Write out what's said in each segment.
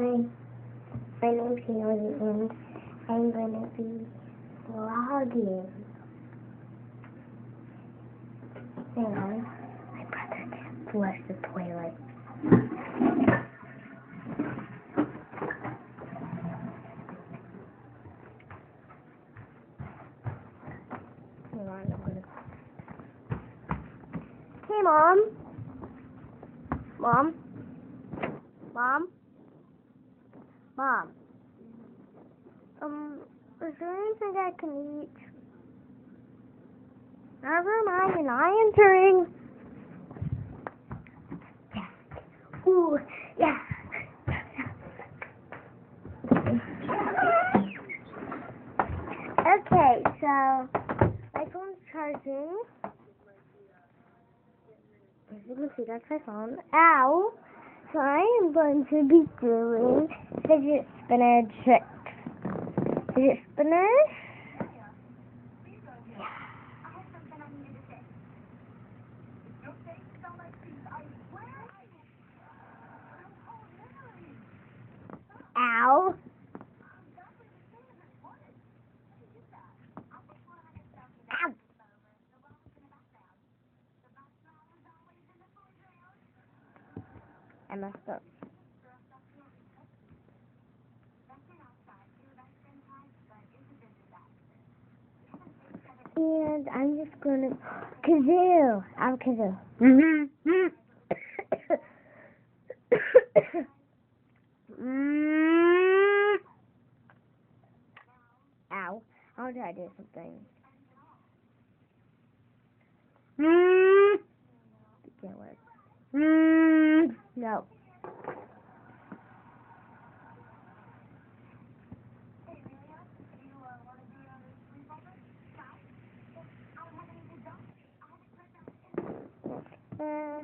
Hi, my name's Haylee and I'm gonna be vlogging. Hang on, my brother just flushed the toilet. Hang on, I'm gonna. Hey, mom. Mom. Mom. Mom. Um, is there anything I can eat? Never mind, you're not answering. Yes. Ooh, yeah. Okay, so my phone's charging. As you can see, that's my phone. Ow! So I am going to be doing fidget spinner tricks. Fidget spinners? Ow! Ow! I messed up. And I'm just gonna kazoo. I'm kazoo. Mm-hmm. mm Ow. I'll try to do something. mm It can't work. mm No. Uh,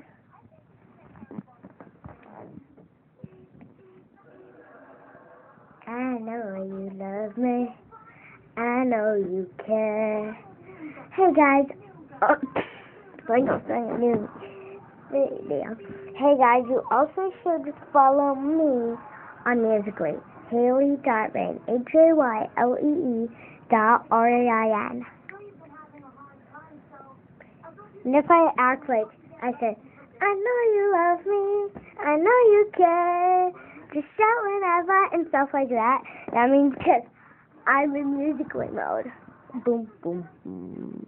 I know you love me. I know Hey guys, oh, to start a new video. Hey guys, you also should follow me on Musically. Haylee Rain. H A Y L E E dot R A I N. And if I act like I said, I know you love me, I know you care, just shout whenever and stuff like that, that means because I'm in musically mode. Boom, boom, boom.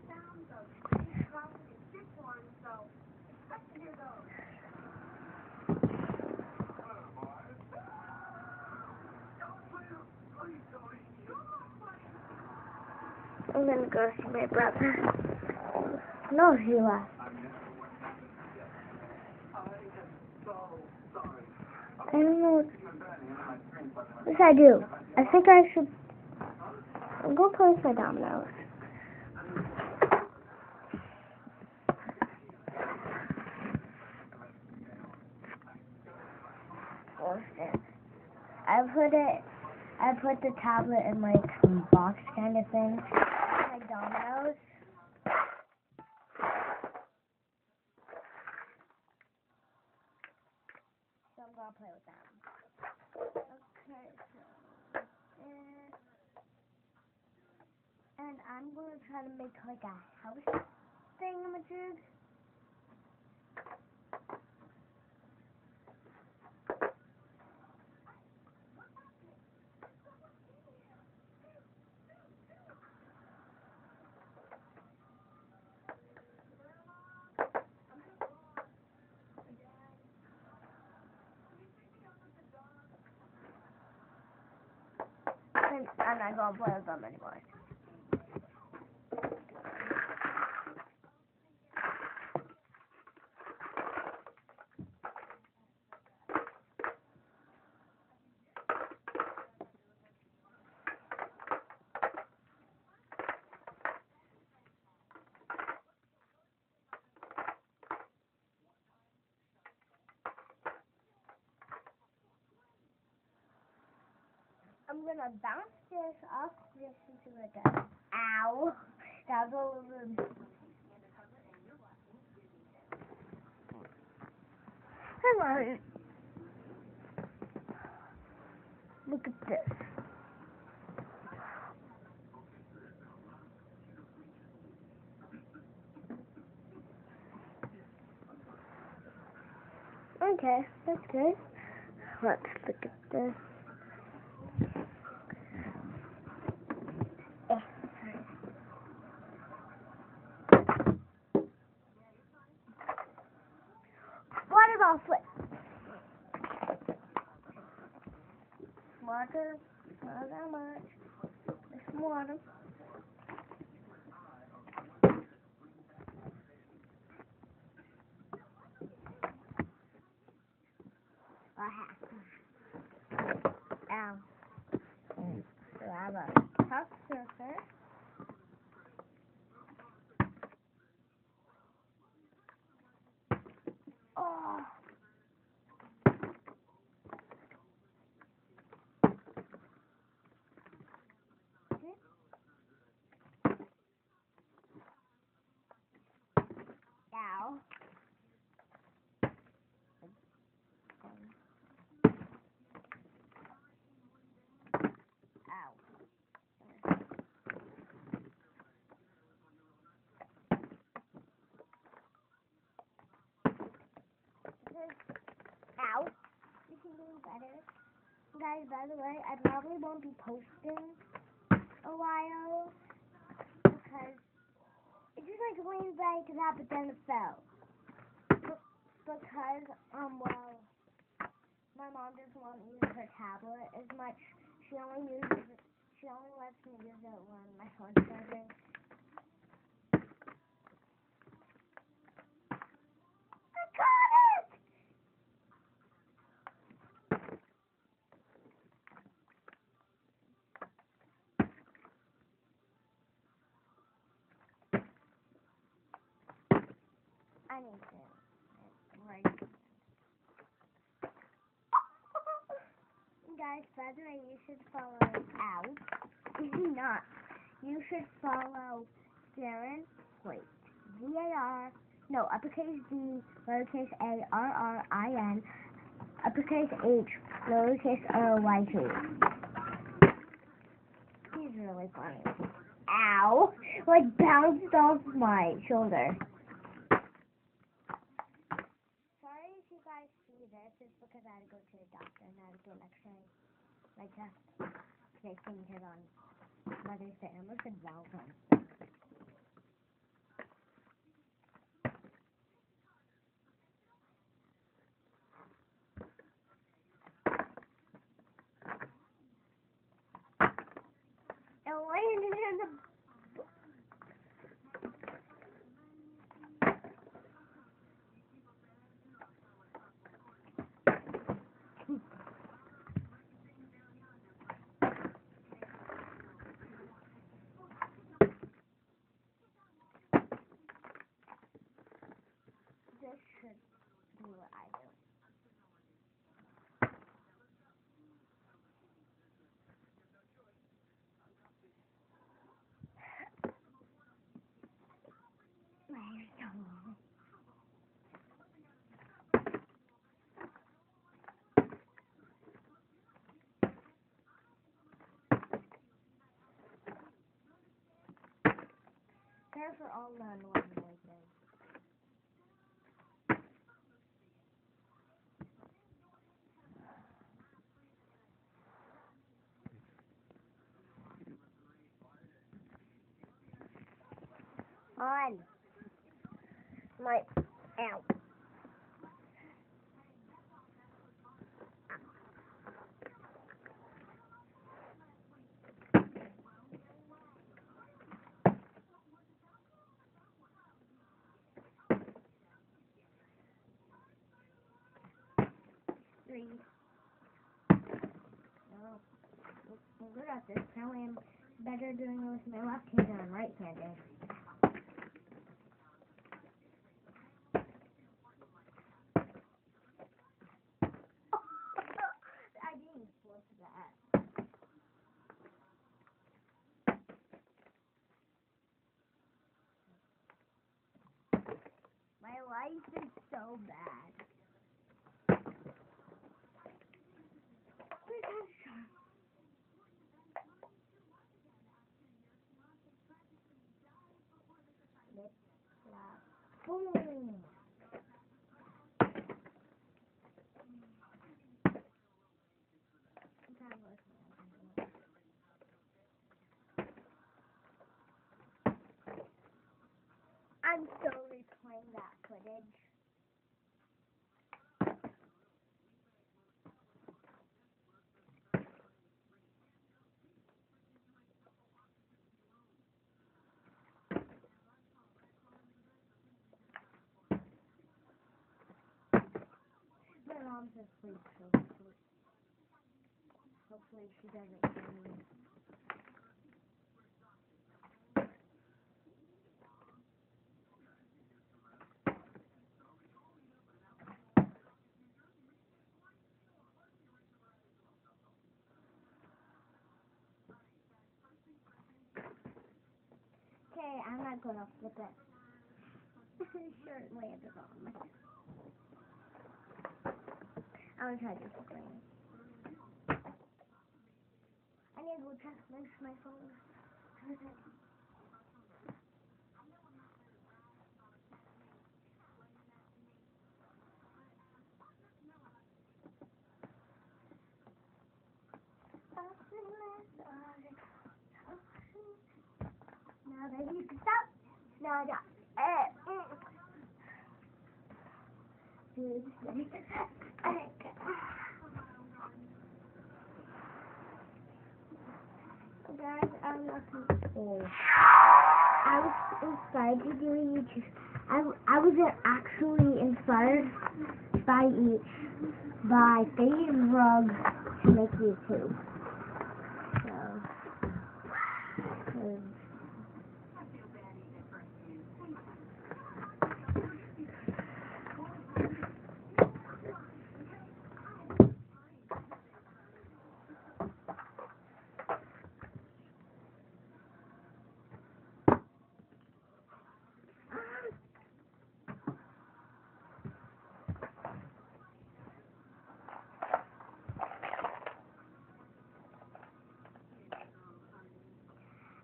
I'm gonna go see my brother. No, he left. I don't know. Yes, I do. I think I should I'll go place my dominoes. I put it. I put the tablet in like box kind of thing. My dominoes. So I'm gonna play with them. Okay, so and, and I'm gonna try to make like a house thingamajig. I'm not gonna play with them anymore. I'm gonna bounce this off this into like a ow. That was a little on. look at this. Okay, that's good. Let's look at this. Eh, Ball flip. Water, not that much. Water. Or half. Ow. So I have a tough surface. Oh. Ow. Ow. Ow. You can do better. Guys, by the way, I probably won't be posting a while because it just like leaned back to that, but then it fell. B- because, um, well, my mom doesn't want me to use her tablet as much. She only uses it, she only lets me use it when my phone's charging. I got it! I need to. Right. Guys, by the way, you should follow out. Not. You should follow Darrin Hoyt. V A R. No, uppercase D, lowercase A, R R I N, uppercase H, lowercase O, Y T. He's really funny. Ow! Like bounced off my shoulder. นะคะใช้กินแครอนมานแมัเป็นค่อ for all non-women voices. On. My, ow. Three. No. I'm good I'm better doing it with my left hand than I'm right-handed. I didn't flip that. My life is so bad. Where's that shark? Boom. I'm still replaying that footage. My mom's asleep, so hopefully, she doesn't hear me. Okay, I'm not gonna flip it. sure, it landed on try to flip it. I need to go check my phone. Now that you can Uh, mm. Guys, I'm for. I was inspired to do YouTube. I, I was actually inspired by e- by Faded Rug to make YouTube. So, 'cause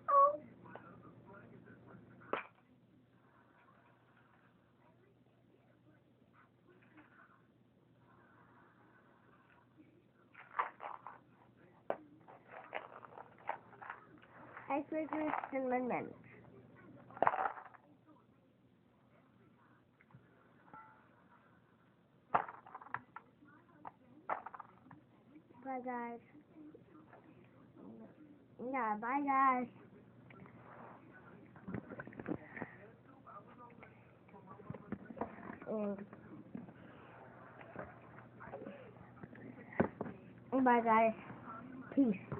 Oh. Min Min. Bye guys. Yeah, bye guys. And bye guys. Peace.